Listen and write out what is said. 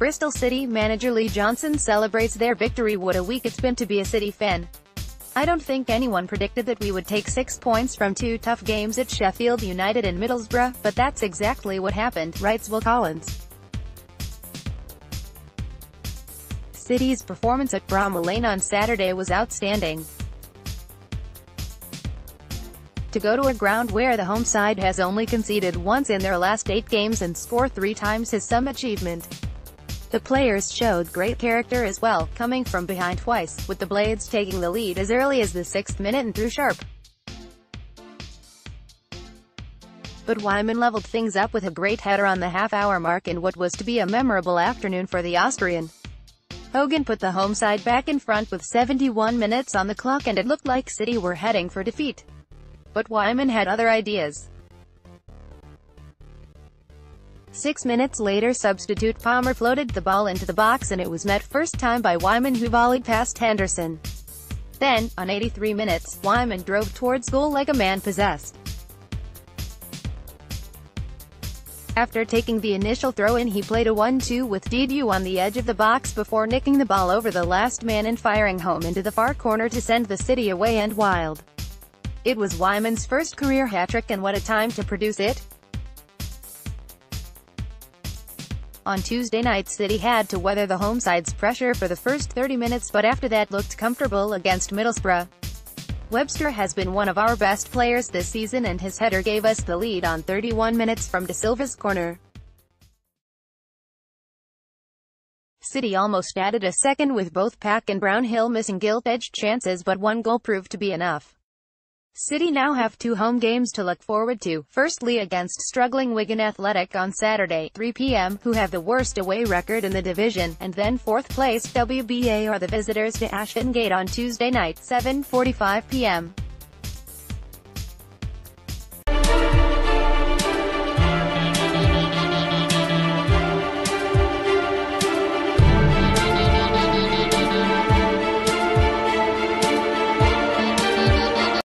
Bristol City manager Lee Johnson celebrates their victory what a week it's been to be a City fan. I don't think anyone predicted that we would take six points from two tough games at Sheffield United and Middlesbrough, but that's exactly what happened, writes Will Collins. City's performance at Bramall Lane on Saturday was outstanding. To go to a ground where the home side has only conceded once in their last eight games and score three times is some achievement. The players showed great character as well, coming from behind twice, with the Blades taking the lead as early as the sixth minute and through Sharp. But Weimann leveled things up with a great header on the half-hour mark in what was to be a memorable afternoon for the Austrian. Hogan put the home side back in front with 71 minutes on the clock and it looked like City were heading for defeat. But Weimann had other ideas. Six minutes later substitute Palmer floated the ball into the box and it was met first time by Weimann who volleyed past Henderson. Then, on 83 minutes, Weimann drove towards goal like a man possessed. After taking the initial throw-in he played a 1-2 with Diedhiou on the edge of the box before nicking the ball over the last man and firing home into the far corner to send the City away and wild. It was Weimann's first career hat-trick and what a time to produce it. On Tuesday night City had to weather the home side's pressure for the first 30 minutes but after that looked comfortable against Middlesbrough. Webster has been one of our best players this season and his header gave us the lead on 31 minutes from Dasilva's corner. City almost added a second with both Pack and Brownhill missing gilt-edged chances but one goal proved to be enough. City now have two home games to look forward to, firstly against struggling Wigan Athletic on Saturday, 3 p.m., who have the worst away record in the division, and then fourth place WBA are the visitors to Ashton Gate on Tuesday night, 7.45 p.m.